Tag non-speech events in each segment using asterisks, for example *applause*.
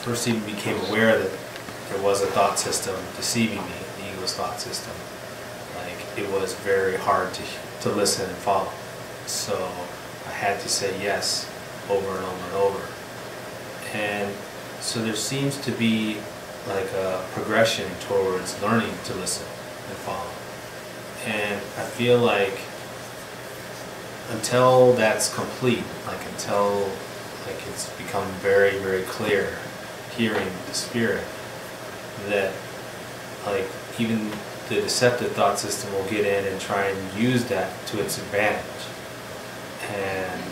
first even became aware that there was a thought system deceiving me, the ego's thought system, like it was very hard to, to listen and follow. So I had to say yes over and over and over. And so there seems to be like a progression towards learning to listen and follow. And I feel like until that's complete, like until like it's become very, very clear hearing the spirit, that like even the deceptive thought system will get in and try and use that to its advantage. And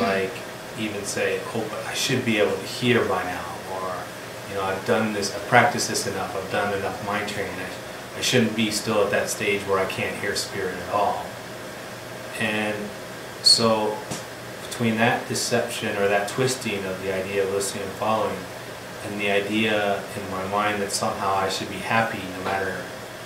like even say, oh, but I should be able to hear by now, or you know, I've done this, I've practiced this enough, I've done enough mind training. I, I shouldn't be still at that stage where I can't hear spirit at all. And so between that deception or that twisting of the idea of listening and following and the idea in my mind that somehow I should be happy no matter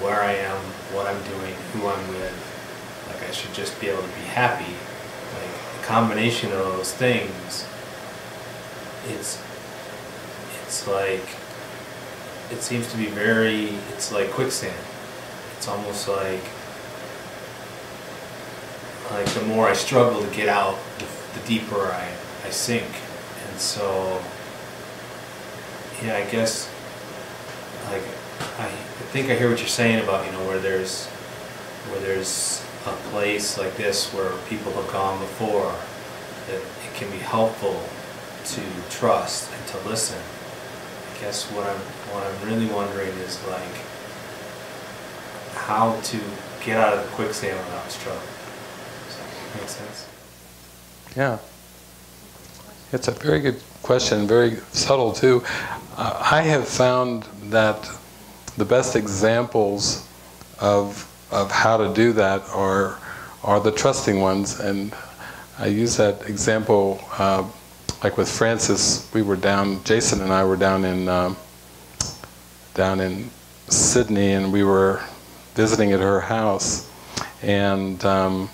where I am, what I'm doing, who I'm with, like I should just be able to be happy. Like the combination of those things, it's it's like it seems to be very it's like quicksand. It's almost like like the more I struggle to get out, the, the deeper I, I sink. And so, yeah, I guess, like, I, think I hear what you're saying about, you know, where there's, where there's a place like this where people have gone before, that it can be helpful to trust and to listen. I guess what I'm, what I'm really wondering is like, how to get out of the quicksand without struggle. Makes sense. Yeah. It's a very good question, very subtle too. Uh, I have found that the best examples of, of how to do that are, are the trusting ones. And I use that example, uh, like with Frances, we were down, Jason and I were down in, um, down in Sydney and we were visiting at her house. And um,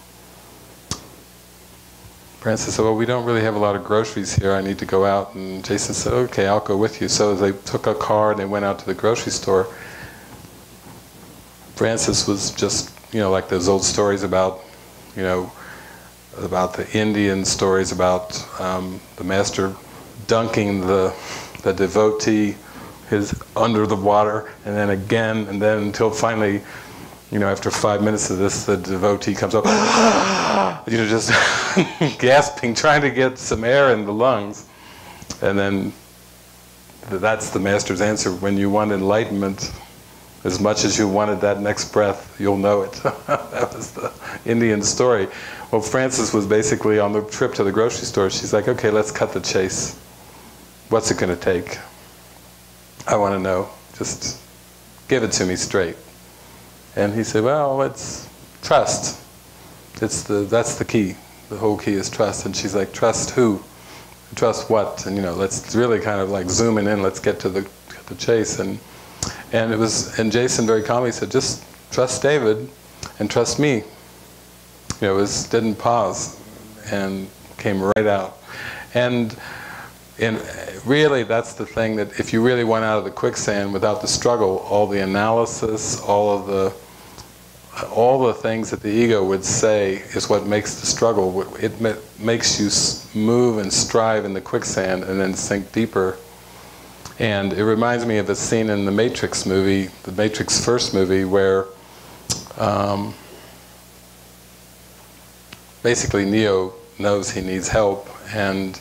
Frances said, well, we don't really have a lot of groceries here. I need to go out. And Jason said, okay, I'll go with you. So they took a car and they went out to the grocery store. Frances was just, you know, like those old stories about, you know, about the Indian stories about um, the master dunking the, the devotee his under the water and then again and then until finally you know, after five minutes of this, the devotee comes up, *gasps* you know, just *laughs* gasping, trying to get some air in the lungs. And then that's the master's answer. When you want enlightenment, as much as you wanted that next breath, you'll know it. *laughs* that was the Indian story. Well, Frances was basically on the trip to the grocery store. She's like, okay, let's cut the chase. What's it going to take? I want to know. Just give it to me straight. And he said, well, it's trust. It's the, that's the key. The whole key is trust. And she's like, trust who? Trust what? And you know, let's really kind of like zooming in, let's get to the, the chase. And, and it was, and Jason very calmly said, just trust David and trust me. You know, it was, didn't pause and came right out. And in, really that's the thing that if you really went out of the quicksand without the struggle, all the analysis, all of the all the things that the ego would say is what makes the struggle. It makes you move and strive in the quicksand and then sink deeper. And it reminds me of a scene in the Matrix movie, the Matrix first movie, where um, basically Neo knows he needs help and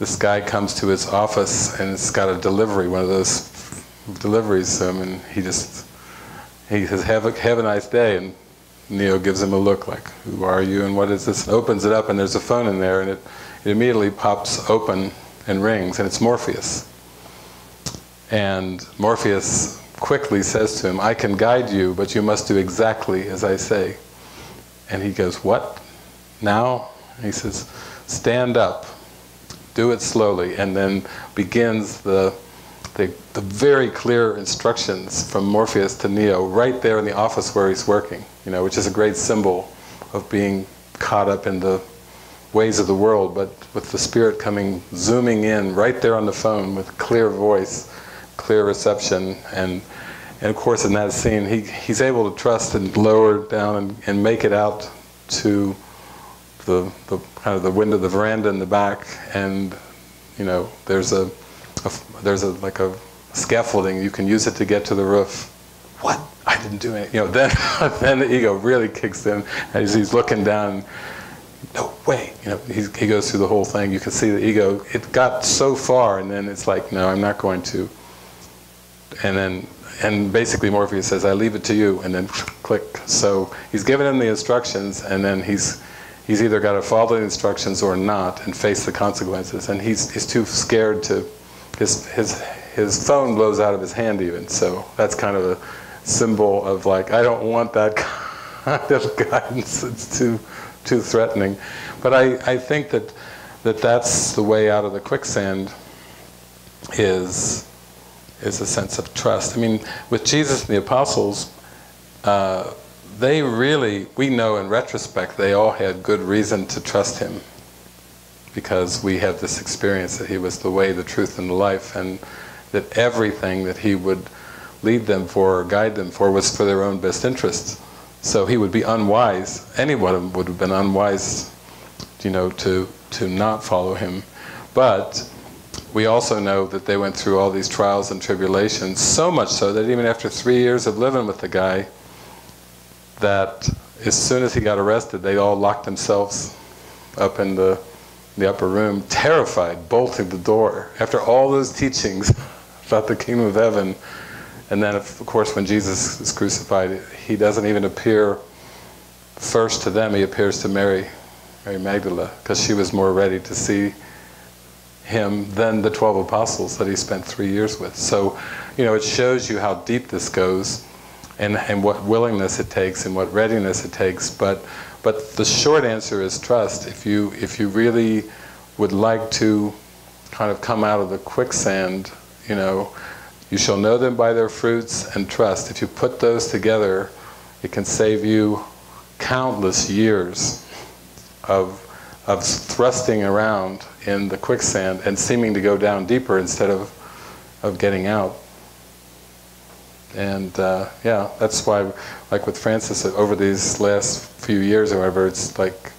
this guy comes to his office and it's got a delivery, one of those deliveries, um, and he just, he says, have a, have a nice day, and Neo gives him a look like, who are you and what is this? And opens it up and there's a phone in there and it, it immediately pops open and rings and it's Morpheus. And Morpheus quickly says to him, I can guide you, but you must do exactly as I say. And he goes, what? Now? And he says, stand up do it slowly, and then begins the, the, the, very clear instructions from Morpheus to Neo right there in the office where he's working, you know, which is a great symbol of being caught up in the, ways of the world, but with the spirit coming, zooming in right there on the phone with clear voice, clear reception, and and of course in that scene he, he's able to trust and lower down and, and make it out to the, the kind of the window, the veranda in the back, and you know there's a, a there's a like a scaffolding you can use it to get to the roof. What? I didn't do it. You know, *laughs* then then the ego really kicks in as he's looking down no way. You know, he, he goes through the whole thing. You can see the ego. It got so far, and then it's like, no, I'm not going to. And then, and basically Morpheus says, I leave it to you, and then *sniffs* click. So he's given him the instructions, and then he's he's either got to follow the instructions or not, and face the consequences. And he's he's too scared to. His his his phone blows out of his hand even. So that's kind of a symbol of like, I don't want that *laughs* kind of guidance. It's too too threatening. But I, I think that, that that's the way out of the quicksand is, is a sense of trust. I mean, with Jesus and the apostles, uh, they really, we know in retrospect, they all had good reason to trust him because we have this experience that he was the way, the truth, and the life, and that everything that he would lead them for or guide them for was for their own best interests. So he would be unwise. Anyone would have been unwise, you know, to to not follow him. But we also know that they went through all these trials and tribulations, so much so that even after three years of living with the guy, that as soon as he got arrested, they all locked themselves up in the the upper room, terrified, bolting the door. After all those teachings about the kingdom of heaven, and then, of course, when Jesus is crucified, he doesn't even appear first to them, he appears to Mary, Mary Magdalene, because she was more ready to see him than the 12 apostles that he spent three years with. So, you know, it shows you how deep this goes and, and what willingness it takes and what readiness it takes. But, but the short answer is trust. If you, if you really would like to kind of come out of the quicksand, you know, you shall know them by their fruits and trust. If you put those together, it can save you countless years of, of thrusting around in the quicksand and seeming to go down deeper instead of, of getting out. And uh, yeah, that's why, like with Frances, over these last few years, however, it's like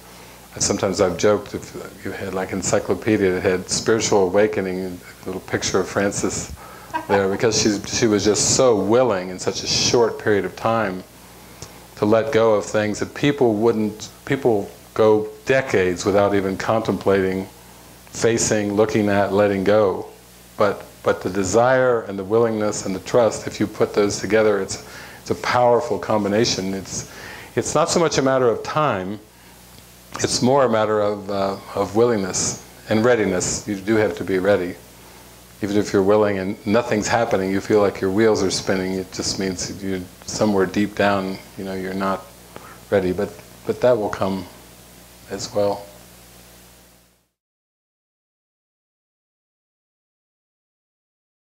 sometimes I've joked if you had like encyclopedia that had spiritual awakening, a little picture of Frances there because she, she was just so willing in such a short period of time to let go of things that people wouldn't, people go decades without even contemplating, facing, looking at, letting go. But, but the desire and the willingness and the trust, if you put those together, it's, it's a powerful combination. It's, it's not so much a matter of time, it's more a matter of, uh, of willingness and readiness. You do have to be ready even if you're willing and nothing's happening, you feel like your wheels are spinning. It just means you're somewhere deep down, you know, you're not ready. But but that will come as well.